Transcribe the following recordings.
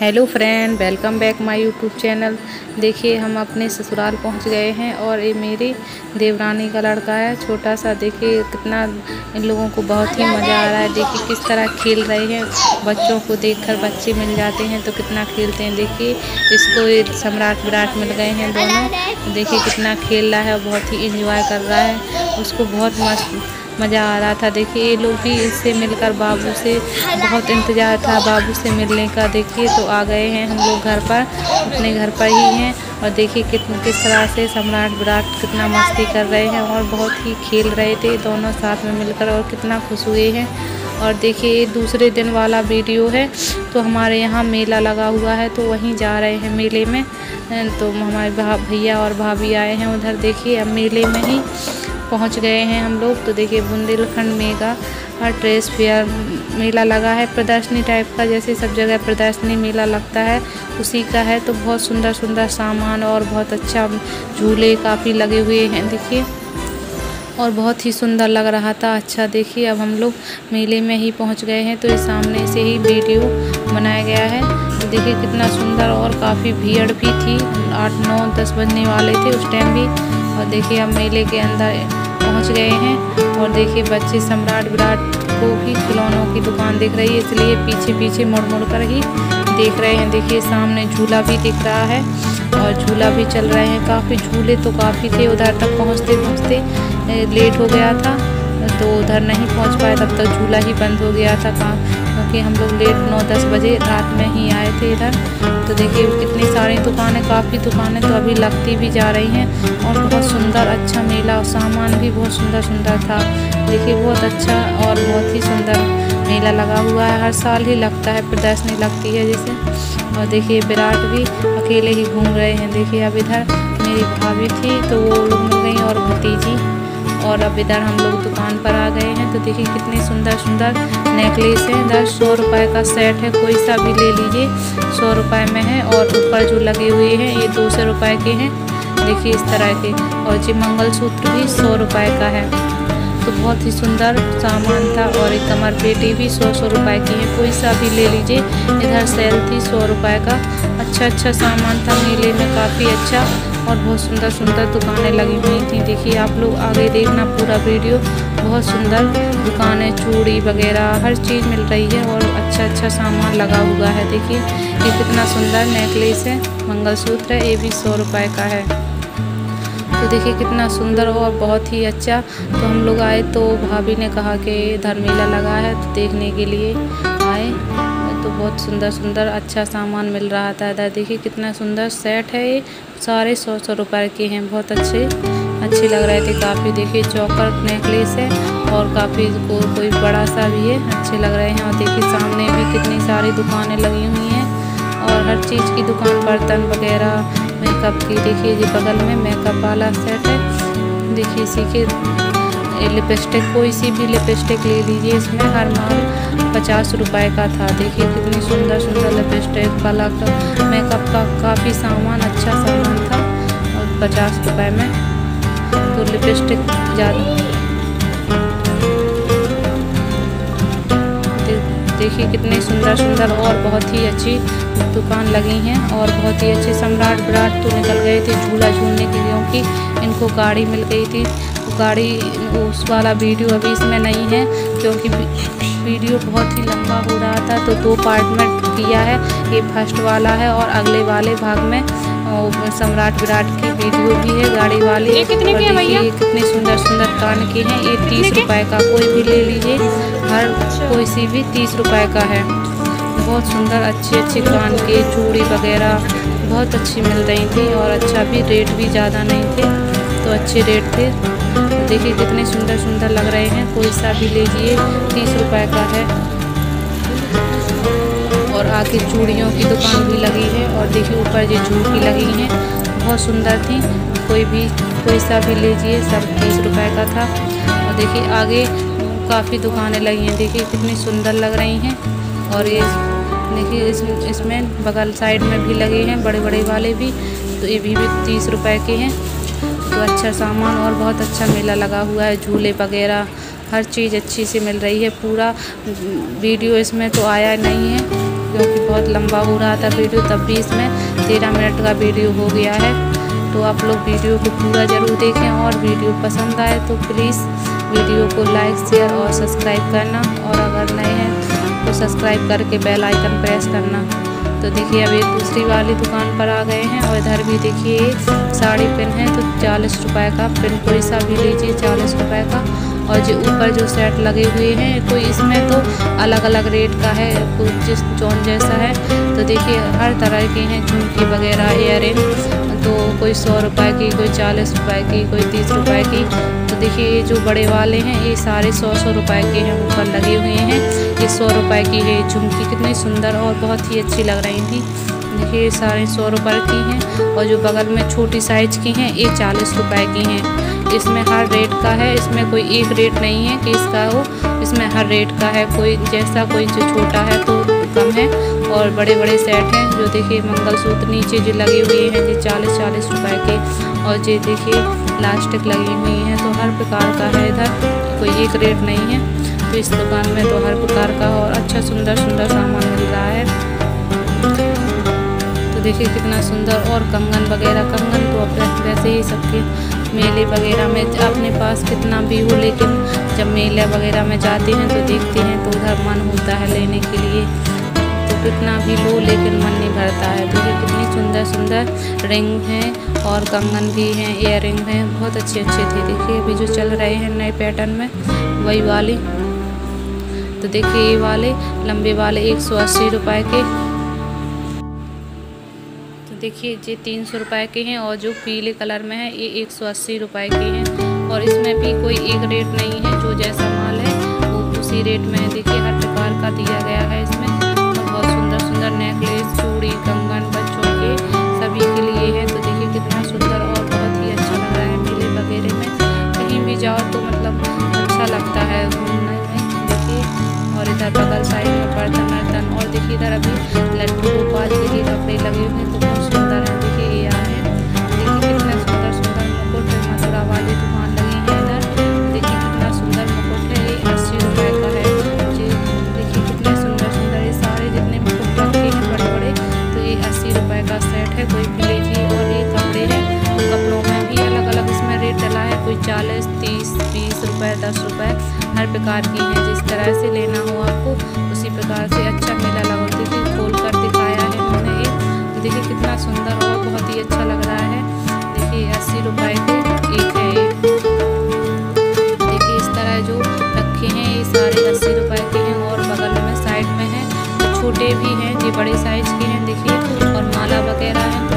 Hello friend, welcome back my YouTube channel. देखिए, हम अपने ससुराल पहुँच गए हैं और ये मेरी देवरानी का लड़का है, छोटा सा। देखिए, कितना इन लोगों को बहुत ही मज़ा आ रहा है। देखिए, किस तरह खेल रहे हैं। बच्चों को देखकर बच्चे मिल जाते हैं तो कितना खेलते हैं। देखिए, इसको ये सम्राट विराट मिल गए हैं दोनों। देखिए, कितना खेल रहा है और बहुत ही इंजॉय कर रहा है। उसको बहुत मस्त मज़ा आ रहा था। देखिए, ये लोग भी इससे मिलकर बाबू से बहुत इंतज़ार था, बाबू से मिलने का। देखिए तो आ गए हैं हम लोग घर पर, अपने घर पर ही हैं। और देखिए कितने किस तरह से सम्राट विराट कितना मस्ती कर रहे हैं और बहुत ही खेल रहे थे दोनों साथ में मिलकर और कितना खुश हुए हैं। और देखिए, ये दूसरे दिन वाला वीडियो है तो हमारे यहाँ मेला लगा हुआ है तो वहीं जा रहे हैं मेले में। तो हमारे भैया और भाभी आए हैं उधर। देखिए, अब मेले में ही पहुँच गए हैं हम लोग। तो देखिए बुंदेलखंड मेगा ड्रेस फेयर मेला लगा है। प्रदर्शनी टाइप का जैसे सब जगह प्रदर्शनी मेला लगता है, उसी का है। तो बहुत सुंदर सुंदर सामान और बहुत अच्छा झूले काफ़ी लगे हुए हैं, देखिए। और बहुत ही सुंदर लग रहा था अच्छा देखिए। अब हम लोग मेले में ही पहुँच गए हैं। तो इस सामने से ही वीडियो बनाया गया है। तो देखिए कितना सुंदर और काफ़ी भीड़ भी थी। आठ, नौ, दस बजने वाले थे उस टाइम भी। और देखिए अब मेले के अंदर पहुँच गए हैं और देखिए बच्चे सम्राट विराट को भी खिलौनों की दुकान दिख रही है, इसलिए पीछे पीछे मुड़ मुड़ कर ही देख रहे हैं। देखिए सामने झूला भी दिख रहा है और झूला भी चल रहे हैं। काफ़ी झूले तो काफ़ी थे, उधर तक पहुँचते पहुँचते लेट हो गया था तो उधर नहीं पहुँच पाया, तब तक झूला ही बंद हो गया था। क्योंकि हम लोग लेट नौ दस बजे रात में ही आए थे इधर। तो देखिए कितनी सारी दुकानें, काफ़ी दुकानें तो अभी लगती भी जा रही हैं और बहुत सुंदर अच्छा मेला और सामान भी बहुत सुंदर सुंदर था। देखिए, बहुत अच्छा और बहुत ही सुंदर मेला लगा हुआ है। हर साल ही लगता है, प्रदर्शनी लगती है जैसे। और देखिए, विराट भी अकेले ही घूम रहे हैं। देखिए, अब इधर मेरी भाभी थी तो वो लोग मिल गई और भतीजी। और अब इधर हम लोग दुकान पर आ गए हैं। तो देखिए कितने सुंदर सुंदर नेकलेस है। इधर सौ रुपये का सेट है, कोई सा भी ले लीजिए। सौ रुपये में है और ऊपर जो लगे हुए हैं, ये दो सौ रुपये के हैं। देखिए इस तरह के। और जी मंगलसूत्र भी सौ रुपये का है। तो बहुत ही सुंदर सामान था और एक कमर पेटी भी सौ सौ रुपये की है। कोई सा भी ले लीजिए। इधर सेल थी सौ रुपये का। अच्छा अच्छा सामान था। मेले में काफ़ी अच्छा और बहुत सुंदर सुंदर दुकानें लगी हुई थी। देखिए, आप लोग आगे देखना पूरा वीडियो। बहुत सुंदर दुकानें, चूड़ी वगैरह, हर चीज़ मिल रही है और अच्छा अच्छा सामान लगा हुआ है। देखिए, ये कितना सुंदर नेकलेस है। मंगलसूत्र है, ये भी सौ रुपये का है। तो देखिए, कितना सुंदर और बहुत ही अच्छा। तो हम लोग आए तो भाभी ने कहा कि इधर मेला लगा है तो देखने के लिए आए। तो बहुत सुंदर सुंदर अच्छा सामान मिल रहा था। इधर देखिए कितना सुंदर सेट है ये। सारे सौ सौ रुपये के हैं। बहुत अच्छे अच्छे लग रहे थे काफ़ी। देखिए चौकर नेकलेस है और काफ़ी को, कोई बड़ा सा भी है। अच्छे लग रहे हैं। और देखिए सामने भी कितनी सारी दुकानें लगी हुई हैं। और हर चीज़ की दुकान बर्तन वगैरह मेकअप की। देखिए जी बगल में मेकअप वाला सेट है। देखिए इसी के लिपस्टिक कोई सी भी लिपस्टिक ले लीजिए, इसमें हर माल पचास रुपए का था। देखिए कितनी सुंदर सुंदर लिपस्टिक कलर मेकअप का काफ़ी सामान अच्छा सामान था। और पचास रुपए में तो लिपस्टिक ज़्यादा। देखिए कितने सुंदर सुंदर और बहुत ही अच्छी दुकान लगी हैं और बहुत ही अच्छे सम्राट विराट तो निकल गए थे झूला झूलने के लिए, क्योंकि इनको गाड़ी मिल गई थी। गाड़ी उस वाला वीडियो अभी इसमें नहीं है क्योंकि वीडियो बहुत ही लंबा हो रहा था तो दो पार्ट में किया है ये फ़र्स्ट वाला है और अगले वाले भाग में सम्राट विराट की वीडियो भी है गाड़ी वाली। ये कितने के भैया? ये कितने सुंदर सुंदर कान के हैं ये तीस रुपए का कोई भी ले लीजिए हर कोई सी भी तीस रुपए का है। बहुत सुंदर अच्छे अच्छे कान के चूड़ी वगैरह बहुत अच्छी मिल रही थी और अच्छा भी रेट भी ज़्यादा नहीं थे तो अच्छे रेट थे। देखिए कितने सुंदर सुंदर लग रहे हैं। कोई सा भी लीजिए तीस रुपए का है। और आगे चूड़ियों की दुकान भी लगी है और देखिए ऊपर जो झूठी लगी हैं। बहुत सुंदर थी। कोई भी कोई सा भी लीजिए सब तीस रुपए का था। और देखिए आगे काफ़ी दुकानें लगी हैं। देखिए कितनी सुंदर लग रही हैं। और ये देखिए इस इसमें बगल साइड में भी लगे हैं बड़े बड़े वाले भी। तो ये भी, भी तीस रुपए के हैं। तो अच्छा सामान और बहुत अच्छा मेला लगा हुआ है, झूले वगैरह, हर चीज़ अच्छी से मिल रही है। पूरा वीडियो इसमें तो आया नहीं है, क्योंकि बहुत लंबा हो रहा था वीडियो, तब भी इसमें तेरह मिनट का वीडियो हो गया है। तो आप लोग वीडियो को पूरा ज़रूर देखें और वीडियो पसंद आए तो प्लीज़ वीडियो को लाइक शेयर और सब्सक्राइब करना। और अगर नए हैं तो सब्सक्राइब करके बेल आइकन प्रेस करना। तो देखिए, अभी दूसरी वाली दुकान पर आ गए हैं और इधर भी देखिए, साड़ी पिन है तो चालीस रुपए का। पिन कोई सा भी लीजिए, चालीस रुपए का। और जो ऊपर जो सेट लगे हुए हैं तो इसमें तो अलग अलग रेट का है, कुछ जिस जोन जैसा है। तो देखिए, हर तरह के हैं, झुमकी वगैरह इयर तो कोई सौ रुपए की, कोई चालीस रुपए की, कोई तीस रुपए की। तो देखिए, ये जो बड़े वाले हैं, ये सारे सौ सौ रुपए के हैं, ऊपर लगे हुए हैं। ये सौ रुपए की है, झुमकी कितनी सुंदर और बहुत ही अच्छी लग रही थी। देखिए, ये सारे सौ रुपए की हैं और जो बगल में छोटी साइज़ की हैं, ये चालीस रुपए की हैं। इसमें हर रेट का है, इसमें कोई एक रेट नहीं है कि इसका हो। इसमें हर रेट का है। कोई जैसा कोई जो छोटा है तो कम है। और बड़े बड़े सेट हैं जो देखिए मंगलसूत्र नीचे जो लगे हुए हैं जो चालीस चालीस रुपए के। और जो देखिए प्लास्टिक लगी हुई हैं तो हर प्रकार का है इधर। कोई एक रेट नहीं है। तो इस दुकान में तो हर प्रकार का और अच्छा सुंदर सुंदर सामान मिल रहा है। तो देखिए कितना सुंदर और कंगन वगैरह। कंगन तो अपने वैसे ही सबके मेले वगैरह में अपने पास कितना भी हो, लेकिन जब मेले वगैरह में जाते हैं तो देखते हैं तो उधर मन होता है लेने के लिए। तो कितना भी लो लेकिन मन नहीं भरता है। तो ये कितनी सुंदर सुंदर रिंग हैं और कंगन भी हैं इयर रिंग हैं। बहुत अच्छे अच्छे थे। देखिए अभी जो चल रहे हैं नए पैटर्न में, वही वाले। तो देखिए ये वाले, लंबे वाले एक सौ अस्सी रुपये के देखिए, ये तीन सौ रुपये के हैं और जो पीले कलर में है, ये एक सौ अस्सी रुपये के हैं। और इसमें भी कोई एक रेट नहीं है, जो जैसा माल है, वो उसी रेट में देखिए, हर प्रकार का दिया गया है इसमें। और बहुत सुंदर सुंदर नेकलेस, चूड़ी, कंगन, बच्चों के सभी के लिए है। तो देखिए, कितना सुंदर और बहुत ही अच्छा लग रहा है मेले वगैरह में। कहीं भी जाओ तो मतलब अच्छा लगता है घूमने में। देखिए, और इधर बगल साइड में बर्तन वर्तन और देखिए, इधर अभी दस रुपये हर प्रकार की हैं। जिस तरह से लेना हो आपको, उसी प्रकार से अच्छा मेला लगा। देखिए, खोल कर दिखाया है उन्होंने ये तो देखिए, कितना सुंदर और बहुत ही अच्छा लग रहा है। देखिए, अस्सी रुपये के एक है एक देखिए, इस तरह जो रखे हैं, ये सारे अस्सी रुपये के हैं और बगल में, साइड में हैं। तो छोटे भी हैं जी बड़े साइज़ के हैं, देखिए, और माला वगैरह है।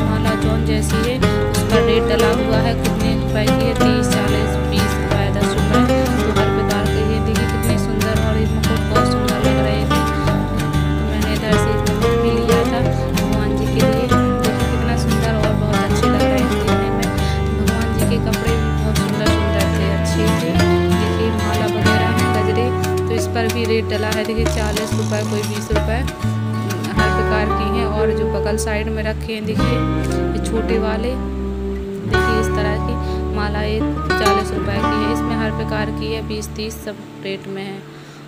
और जो बगल साइड में रखे हैं, देखिए, ये छोटे वाले। देखिए, इस तरह की माला एक चालीस रुपये की है। इसमें हर प्रकार की है, बीस, तीस सब रेट में है।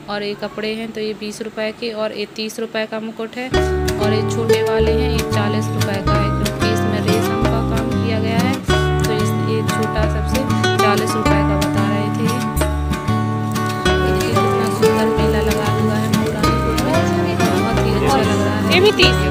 और ये कपड़े हैं तो ये बीस रुपए के और ये तीस रुपए का मुकुट है। और ये छोटे वाले हैं, ये चालीस रुपए का है, क्योंकि इसमें रेशम का काम किया गया है। तो इस, ये छोटा सबसे चालीस रुपए का बता रहे थे। ये भी तीस।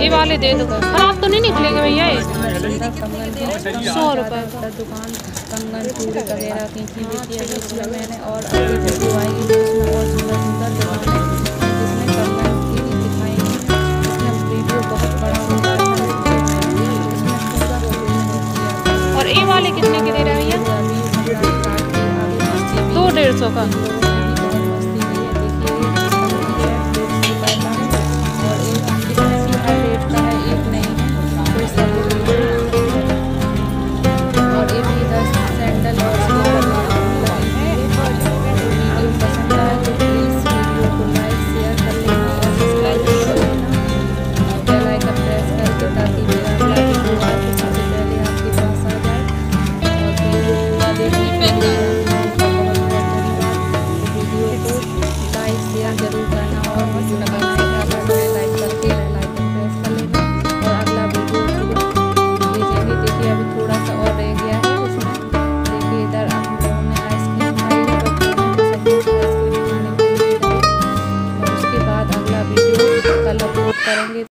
ये वाले दे दो। खराब तो नहीं निकलेंगे भैया ये? है सौ रुपए का। दुकान कंगन चूड़ी वगैरह की इसमें मैंने और अभी आएगी तो इसमें और सुंदर सुंदर दुकान है कंगन की भी दिखाएँगे इसमें वीडियो बहुत बड़ा होगा और ये वाले कितने के दे रहे हैं भैया? दो डेढ़ सौ का। हैं